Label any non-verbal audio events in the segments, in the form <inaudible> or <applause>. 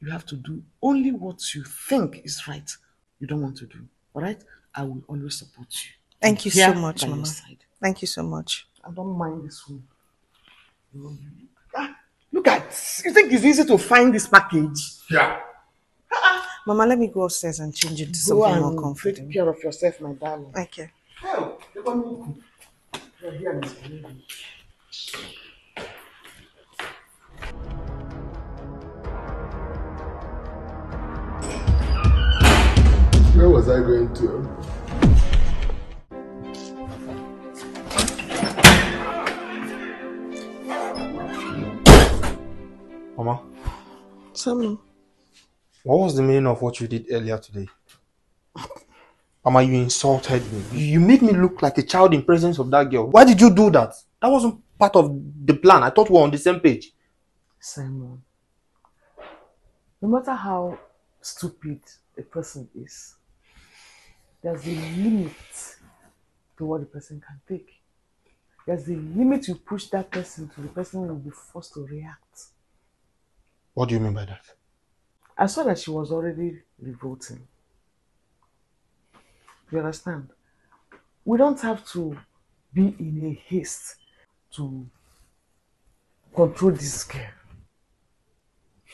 you have to do only what you think is right. You don't want to do. All right? I will always support you. Thank you so much, Mama. side. Thank you so much. I don't mind this one. Ah, Look at, you think it's easy to find this package? Yeah. Mama, let me go upstairs and change it to Go something more comfortable. take care of yourself, my darling. Okay. Hell, you want You're here, Miss was I going to? Mama, Samuel. what was the meaning of what you did earlier today? Mama, you insulted me. You you made me look like a child in presence of that girl. Why did you do that? That wasn't part of the plan. I thought we were on the same page. Simon, no matter how stupid a person is, there's a limit to what the person can take. There's a limit you push that person to, the person will be forced to react. What do you mean by that? I saw that she was already revolting. You understand? We don't have to be in a haste to control this girl.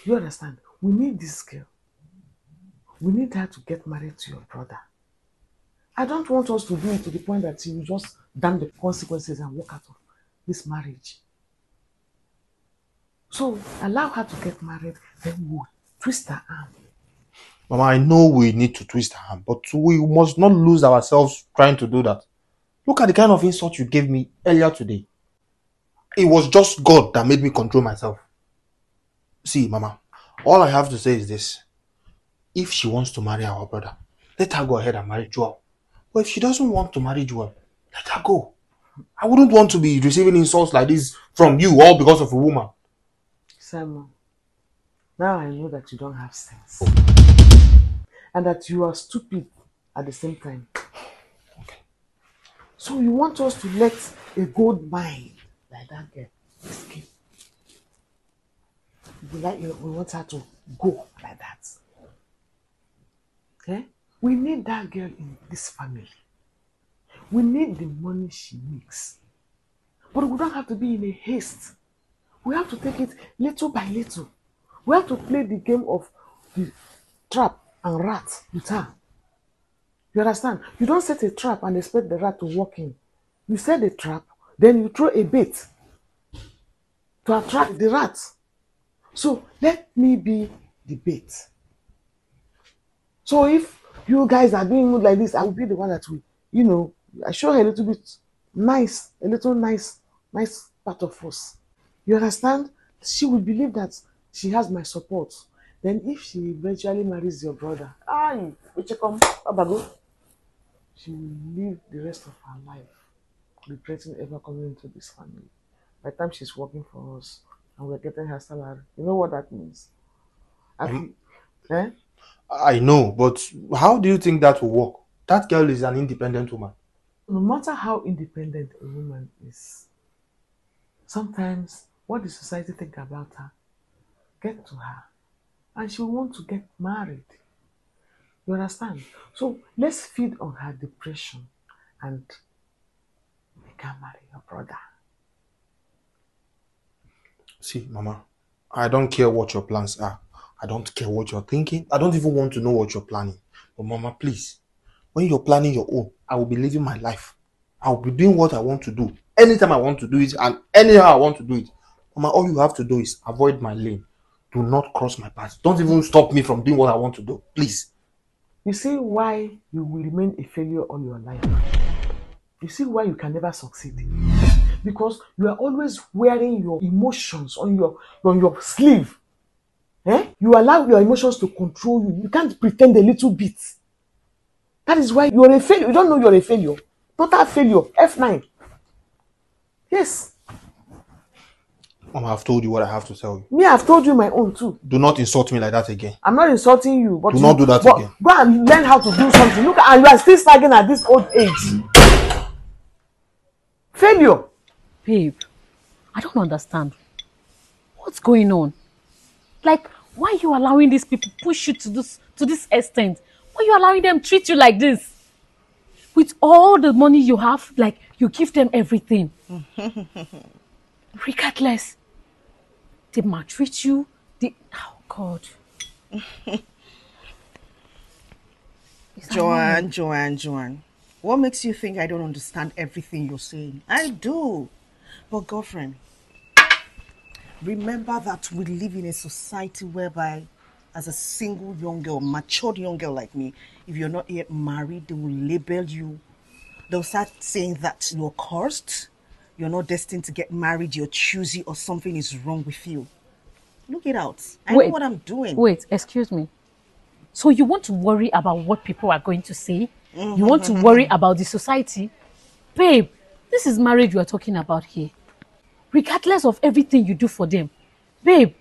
You understand? We need this girl. We need her to get married to your brother. I don't want us to do it to the point that you just damn the consequences and walk out of this marriage. So allow her to get married, then we'll twist her arm. Mama, I know we need to twist her arm, but we must not lose ourselves trying to do that. Look at the kind of insult you gave me earlier today. It was just God that made me control myself. See, Mama, all I have to say is this. If she wants to marry our brother, let her go ahead and marry Joel. But if she doesn't want to marry Joel, let her go. I wouldn't want to be receiving insults like this from you all because of a woman. Simon, now I know that you don't have sense. Oh. And that you are stupid at the same time. Okay. So you want us to let a gold mine like that girl escape. We, like, we want her to go like that. Okay? We need that girl in this family. We need the money she makes. But we don't have to be in a haste. We have to take it little by little. We have to play the game of the trap and rat with her. You understand? You don't set a trap and expect the rat to walk in. You set a trap, then you throw a bait to attract the rat. So let me be the bait. So if you guys are doing good like this, I will be the one that will, you know, I show her a little bit nice, a little nice, nice part of us. You understand? She will believe that she has my support. Then if she eventually marries your brother, aye, come, Babago, she will live the rest of her life regretting ever coming into this family. By the time she's working for us and we're getting her salary, you know what that means? I Um, eh? I know, but how do you think that will work? That girl is an independent woman. no matter how independent a woman is, sometimes what the society think about her get to her, and she will want to get married. You understand? So let's feed on her depression and make her marry your brother. See, Mama, I don't care what your plans are. I don't care what you're thinking. I don't even want to know what you're planning. But Mama, please, when you're planning your own, I will be living my life. I will be doing what I want to do. Anytime I want to do it and anyhow I want to do it. Mama, all you have to do is avoid my lane. Do not cross my path. Don't even stop me from doing what I want to do. Please. You see why you will remain a failure all your life. You see why you can never succeed. Because you are always wearing your emotions on your on your sleeve. Eh? You allow your emotions to control you. You can't pretend a little bit. That is why you're a failure. You don't know you're a failure. Total failure. F9. Yes. Mama, I've told you what I have to tell you. Me, I've told you my own too. Do not insult me like that again. I'm not insulting you, but Do you, not do that but again. Go and learn how to do something. Look, and you are still struggling at this old age. Failure. Babe, I don't understand. What's going on? Like, Why are you allowing these people push you to this to this extent? Why are you allowing them treat you like this? With all the money you have, like you give them everything. Regardless, they maltreat you. They oh God. Joanne, Joanne, Joanne. What makes you think I don't understand everything you're saying? I do. But girlfriend, remember that we live in a society whereby as a single young girl, matured young girl like me, if you're not yet married, they will label you. They'll start saying that you're cursed, you're not destined to get married, you're choosy, or something is wrong with you. Look it out. I know what I'm doing. Wait, excuse me. So you want to worry about what people are going to say? You want to worry <laughs> about the society? Babe, this is marriage we are talking about here. Regardless of everything you do for them. Babe,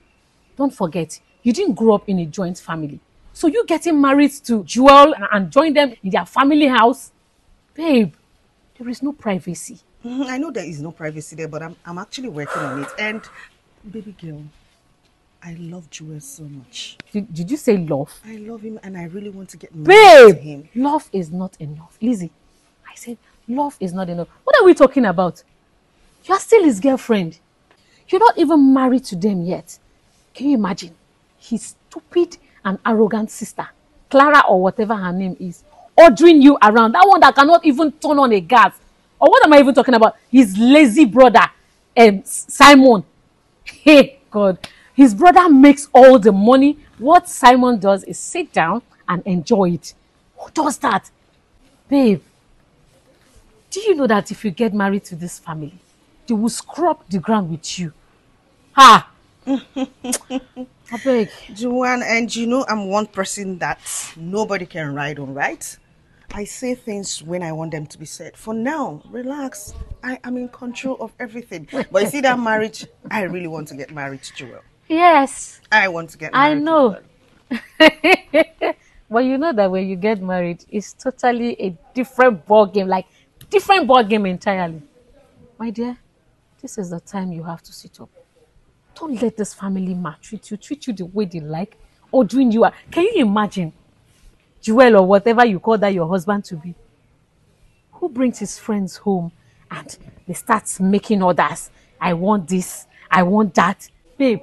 don't forget, you didn't grow up in a joint family. So you getting married to Jewel and- and join them in their family house? Babe, there is no privacy. Mhm, I know there is no privacy there, but I'm, I'm actually working on it. And, baby girl, I love Joel so much. Did, did you say love? I love him and I really want to get married to Babe, him. love is not enough. Lizzie, I said love is not enough. What are we talking about? You are still his girlfriend. You're not even married to them yet. Can you imagine? His stupid and arrogant sister, Clara or whatever her name is, ordering you around. That one that cannot even turn on a gas. Or what am I even talking about? His lazy brother, um, Simon. Hey, God. His brother makes all the money. What Simon does is sit down and enjoy it. Who does that? Babe, do you know that if you get married to this family, they will scrub the ground with you? Ha! <laughs> I beg. Joanne, and you know I'm one person that nobody can ride on, right? I say things when I want them to be said. For now, relax. I am in control of everything. But you see that <laughs> marriage, I really want to get married to Joel. Yes, I want to get married. I know. <laughs> But you know that when you get married, it's totally a different ball game, like different ball game entirely. My dear, this is the time you have to sit up. Don't let this family maltreat you, treat you the way they like, or doing you. are- Can you imagine, Jewel or whatever you call that your husband to be, who brings his friends home and they start making orders? I want this, I want that, babe.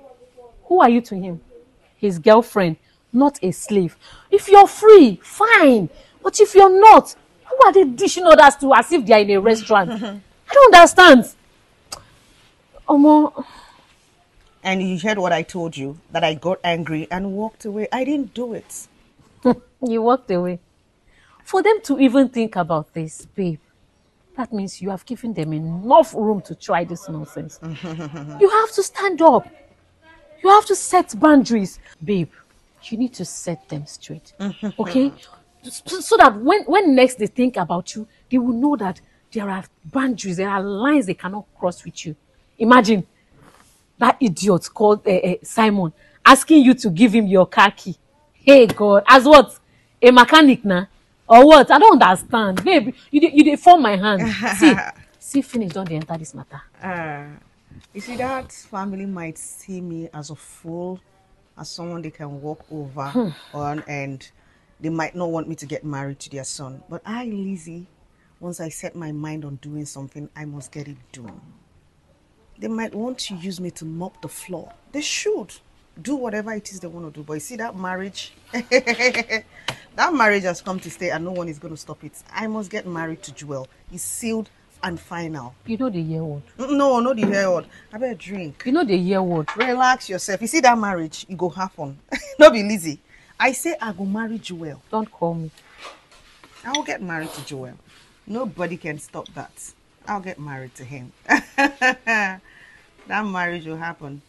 Who are you to him? his girlfriend, not a slave. If you're free, fine. But if you're not, who are they dishing orders to as if they're in a restaurant? <laughs> I don't understand. Omo, And you heard what I told you that I got angry and walked away. I didn't do it. <laughs> you walked away. For them to even think about this, babe, that means you have given them enough room to try this nonsense. <laughs> you have to stand up. You have to set boundaries. Babe, you need to set them straight. <laughs> Okay? So so that when, when next they think about you, they will know that there are boundaries, there are lines they cannot cross with you. Imagine that idiot called uh, uh, Simon asking you to give him your car key. Hey God, as what? A mechanic now? Or what? I don't understand. Babe, you dey- you dey form my hand. <laughs> see, see finish don dey enter this matter. Uh, you see, that family might see me as a fool, as someone they can walk over on, and they might not want me to get married to their son. But I, Lizzie, once I set my mind on doing something, I must get it done. They might want to use me to mop the floor. They should do whatever it is they want to do. But you see, that marriage, <laughs> that marriage has come to stay, and no one is going to stop it. I must get married to Joel. It's sealed and final. You know the year word. No, no, the hair word. I better drink. You know the year word. Relax yourself. You see that marriage, it go happen. <laughs> no be lazy. I say I go marry Joel. Don't call me. I will get married to Joel. Nobody can stop that. I'll get married to him. <laughs> that marriage will happen.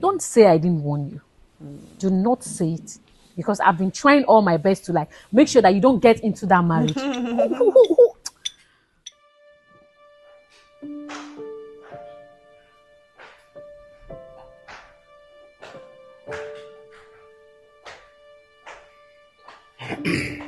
Don't say I didn't warn you. Mm. Do not say it because I've been trying all my best to like make sure that you don't get into that marriage. <laughs>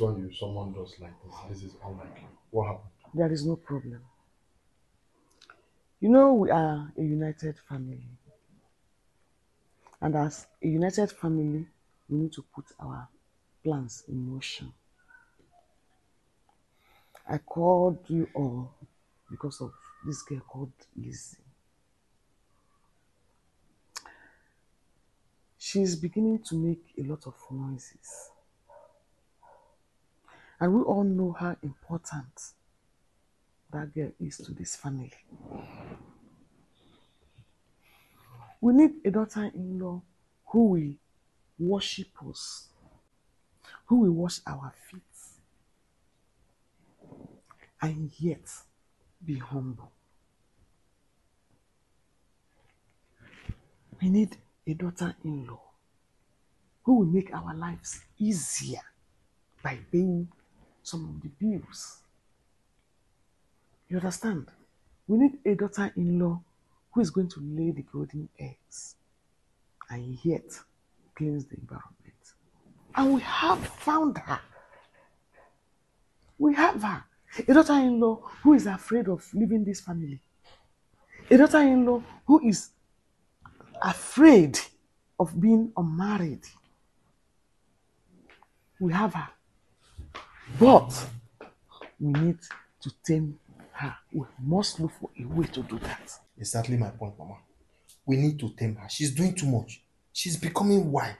This one you someone does like this. This is unlike you. What happened? There is no problem. You know, we are a united family. And as a united family, we need to put our plans in motion. I called you all because of this girl called Lizzie. She's beginning to make a lot of noises. And we all know how important that girl is to this family. We need a daughter in law who will worship us, who will wash our feet, and yet be humble. We need a daughter in law who will make our lives easier by paying some of the bills. You understand? We need a daughter in law who is going to lay the golden eggs and yet cleanse the environment. And we have found her. We have her. A daughter in law who is afraid of leaving this family. A daughter in law who is afraid of being unmarried. We have her. But we need to tame her. We must look for a way to do that. Exactly my point, Mama. We need to tame her. She's doing too much. She's becoming wild.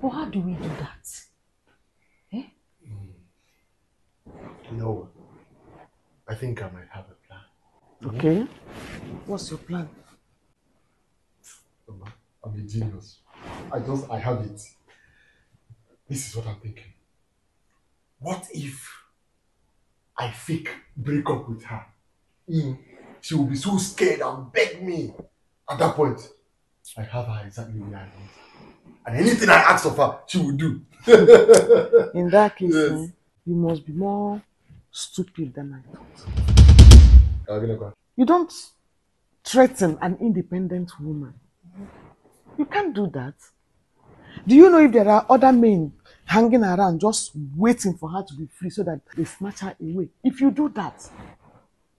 But how do we do that? Eh? Know what? I think I might have a plan. Okay? What's your plan? Mama, I'm a genius. I just, I have it. This is what I'm thinking. What if I fake break up with her? Mm. She will be so scared and beg me. At that point, I have her exactly where I want. And anything I ask of her, she will do. <laughs> In that case, Yes. eh, you must be more stupid than I thought. I'm gonna go. You don't threaten an independent woman. You can't do that. Do you know if there are other men hanging around just waiting for her to be free so that they snatch her away? If you do that,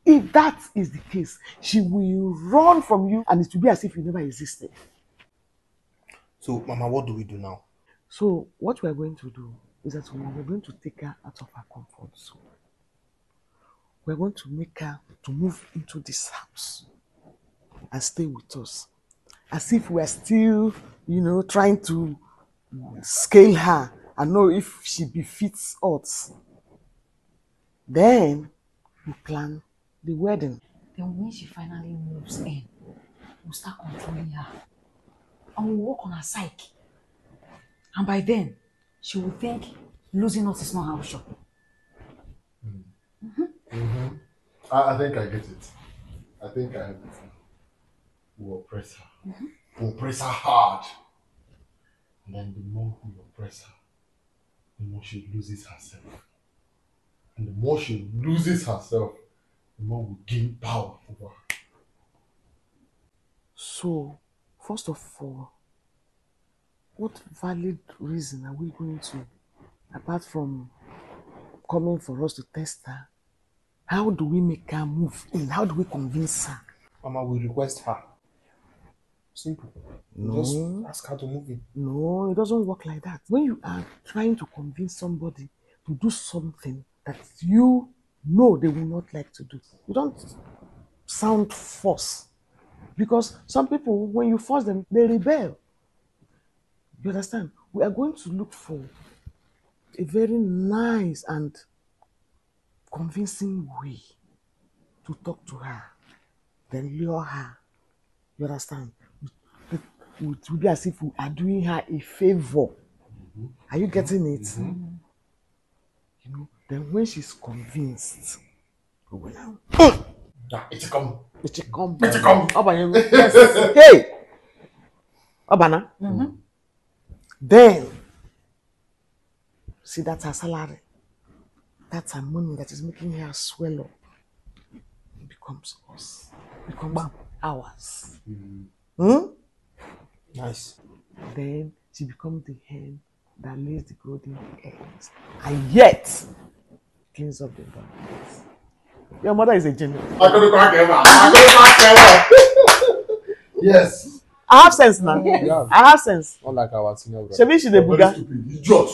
if that is the case, she will run from you and it will be as if you never existed. So, Mama, what do we do now? So what we're going to do is that we are going to take her out of her comfort zone. We're going to make her to move into this house and stay with us. As if we're still, you know, trying to scale her and know if she befits us. Then we plan the wedding. Then when she finally moves in, we'll start controlling her. And we'll work on her psyche. And by then, she will think losing us is not her option. Mm-hmm. Mm-hmm. I, I think I get it. I think I have it. We'll oppress her. Mm-hmm. We'll oppress her hard. And then the more we oppress her, the more she loses herself. And the more she loses herself, the more we gain power over her. So, first of all, what valid reason are we going to, apart from coming for us to test her, how do we make her move in? How do we convince her? Mama, we request her. Simple. No. Just ask her to move in. No, it doesn't work like that. When you are trying to convince somebody to do something that you know they will not like to do, you don't sound force. Because some people, when you force them, they rebel. You understand? We are going to look for a very nice and convincing way to talk to her, then lure her. You understand? It will be as if we are doing her a favor. Are you getting it? You know, then when she's convinced, we will now. It's come. It's come. It's come. Obana, yes. Hey! Obana. Then, see, that's her salary. That's her money that is making her swell up. It becomes us. becomes ours. Hmm? Nice. Then she becomes the hen that lays the golden eggs and yet cleans up the environment. Your mother is a genius. Yes. I have sense now. Yeah. I have sense. Not like our senior brother. Shebi she Very buga. Idiot.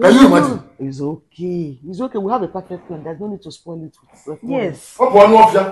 Can you imagine? It's okay. It's okay. We have a perfect plan. There's no need to spoil it with Yes. Bụ ọnụ ọfịa.